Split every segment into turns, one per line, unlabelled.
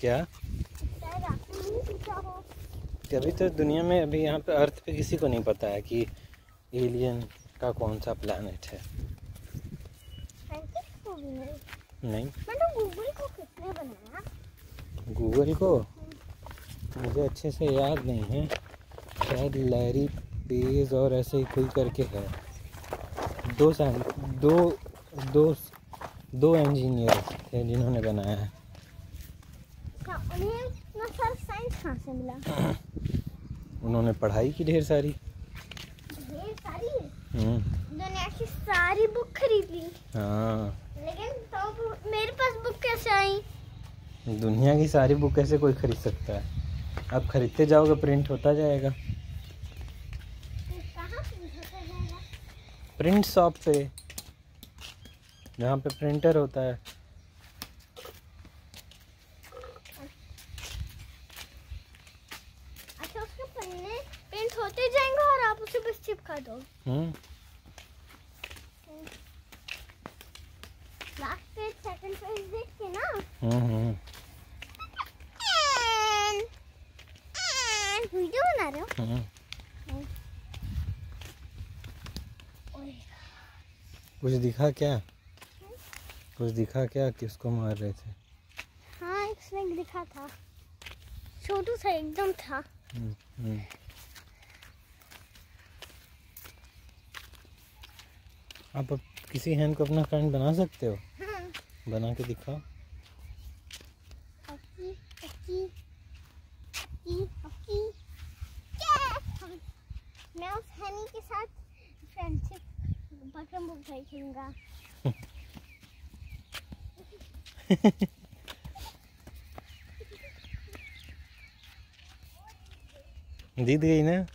क्या? अभी तो दुनिया में, अभी यहाँ पे अर्थ पे किसी को नहीं पता है कि एलियन का कौन सा प्लानट है।
नहीं। गूगल को? बनाया
गूगल को मुझे अच्छे से याद नहीं है। शायद लैरी पेज और ऐसे ही कोई करके है। दो साल, दो दो दो इंजीनियर थे जिन्होंने बनाया है।
अच्छा उन्हें इतना सारा साइंस कहाँ से मिला?
उन्होंने पढ़ाई की ढेर सारी।
ढेर सारी?
हम्म,
दुनिया की सारी बुक खरीद। ली
हाँ।
लेकिन तो मेरे पास बुक कैसे आई?
दुनिया की सारी बुक कैसे कोई खरीद सकता है। आप खरीदते जाओगे प्रिंट होता जाएगा।
होता जाएगा?
प्रिंट शॉप पे जहाँ पे प्रिंटर होता है।
अच्छा उसके पन्ने प्रिंट होते जाएँगे और आप उसे बस चिपका दो।
हम्म।
लास्ट पेज सेकंड पेज देख के ना।
हम्म हम्म
वीडियो बना रहे हो?
हम्म। कुछ दिखा क्या? कुछ दिखा क्या किसको मार रहे थे?
हाँ एक स्नेक दिखा था। छोटू सा एकदम था।
हम्म, हम्म। आप अब किसी हैंड को अपना फ्रेंड बना सकते हो?
हाँ।
बना के दिखाओ?
मैं उस हनी के साथ फ्रेंडशिप बटन बुक भाई खेलूँगा
जीत गई ना
ओपन तो
हम्म।
एनिमल्स इंसानों से भी ज़्यादा पावरफुल क्यों गई ना?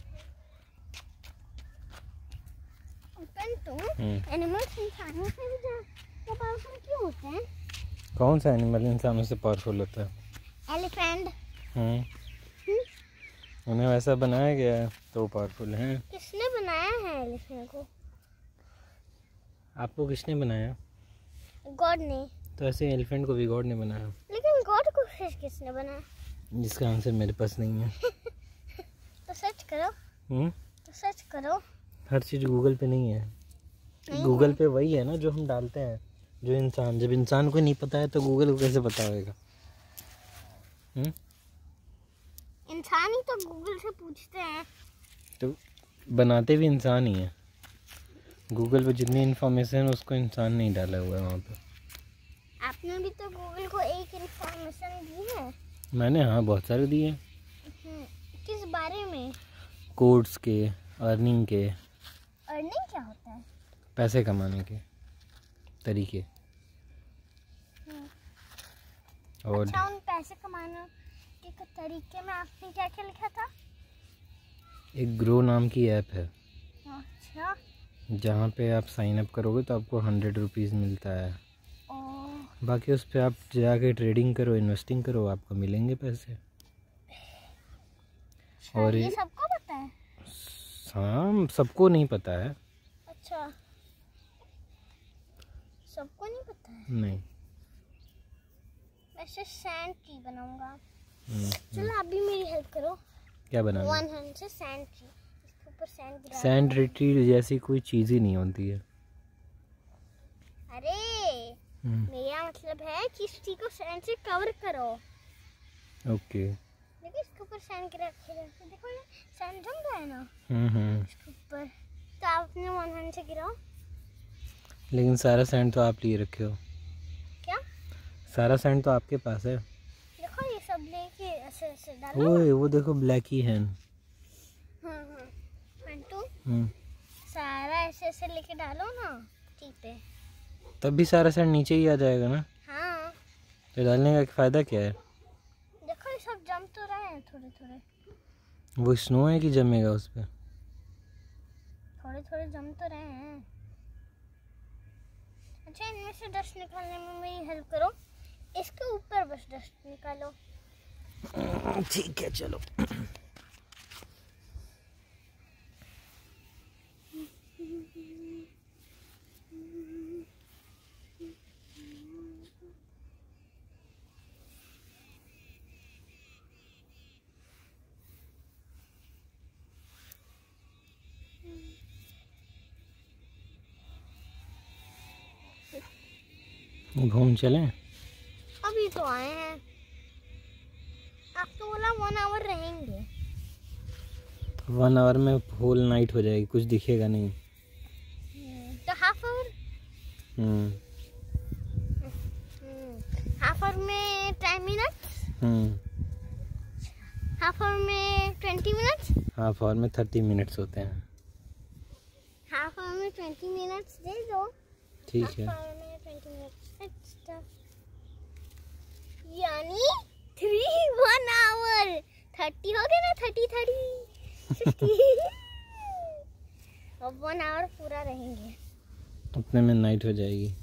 कौन सा एनिमल इंसानों से पावरफुल होता है?
एलिफेंट
हम्म। उन्हें वैसा बनाया गया है तो पावरफुल हैं।
किसने बनाया है एलिफेंट को?
आपको किसने बनाया?
गॉड ने।
तो ऐसे एलिफेंट को भी गॉड ने बनाया।
लेकिन गॉड को फिर किसने बनाया?
जिसका आंसर मेरे पास नहीं है।
तो सर्च करो।
हम्म?
तो सर्च करो।
हर चीज़ गूगल पे नहीं है। गूगल पे वही है ना जो हम डालते हैं। जो इंसान जब इंसान को नहीं पता है तो गूगल को कैसे पता होगा हम्म?
इंसान ही तो गूगल से पूछते हैं।
तो बनाते भी इंसान ही है। गूगल पे जितनी इन्फॉर्मेशन उसको इंसान नहीं डाला हुआ है वहाँ पे।
आपने भी तो गूगल को एक इंफॉर्मेशन दी है।
मैंने हाँ बहुत सारे दिए
हम्म, किस बारे में?
कोड्स के अर्निंग के।
अर्निंग क्या होता है?
पैसे कमाने के तरीके। और
अच्छा उन पैसे कमाने के तरीके में आपने क्या क्या लिखा था?
एक ग्रो नाम की ऐप है।
अच्छा।
जहाँ पे आप साइन अप करोगे तो आपको हंड्रेड रुपीज़ मिलता है। बाकी उस पर आप जाके ट्रेडिंग करो इन्वेस्टिंग करो आपको मिलेंगे पैसे। और
और ये सबको पता है?
हाँ सबको नहीं पता है।
अच्छा। सबको नहीं पता है?
नहीं।
वैसे सैंड ट्री बनाऊँगा।
हम्म,
चलो आप भी मेरी हेल्प करो।
क्या बनाना
वन हैंड से सैंड ट्री इसके ऊपर सैंड
सैंड रिट्रीट जैसी कोई चीज़ ही नहीं होती है।
अरे मेरा मतलब है कि इस को सैंड से कवर करो।
ओके
देखो इसके ऊपर सैंड के रखो देखो ये सैंड जम है ना?
हम्म हम्म।
इसके ऊपर। तो आप अपने वन हैंड से गिराओ।
लेकिन सारा सैंड तो आप लिए रखे हो।
क्या?
सारा सैंड तो आपके पास है।
देखो ये सब लेके ऐसे ऐसे डालो
ओए वो देखो ब्लैक ही है।
हाँ हाँ। मंटू
हम्म,
सारा ऐसे ऐसे लेके डालो ना। ठीक पे
तब भी सारा सैंड नीचे ही आ जाएगा ना?
हाँ।
तो डालने का फ़ायदा क्या है?
देखो ये सब जम तो रहे हैं थोड़े थोड़े
वो स्नो है कि जमेगा उस पर
थोड़े थोड़े जम तो रहे हैं। अच्छा इनमें से डस्ट निकालने में मेरी हेल्प करो। इसके ऊपर बस डस्ट निकालो।
ठीक है चलो। घूम चलें?
अभी तो आए हैं। आप तो बोला वन आवर रहेंगे।
वन आवर में होल नाइट हो जाएगी कुछ दिखेगा नहीं।
तो हाफ़ आवर
हम्म।
हाफ़ आवर में टेन मिनट्स
हम्म।
हाफ़ आवर में ट्वेंटी मिनट्स
हाफ़ आवर में थर्टी मिनट्स होते हैं।
हाफ़ आवर में ट्वेंटी मिनट्स दे दो।
ठीक है
हाफ़ आवर में ट्वेंटी मिनट्स एक्स्ट्रा यानी थ्री वन आवर थर्टी हो गया ना? थर्टी थर्टी अब वन आवर पूरा रहेंगे।
अपने में नाइट हो जाएगी।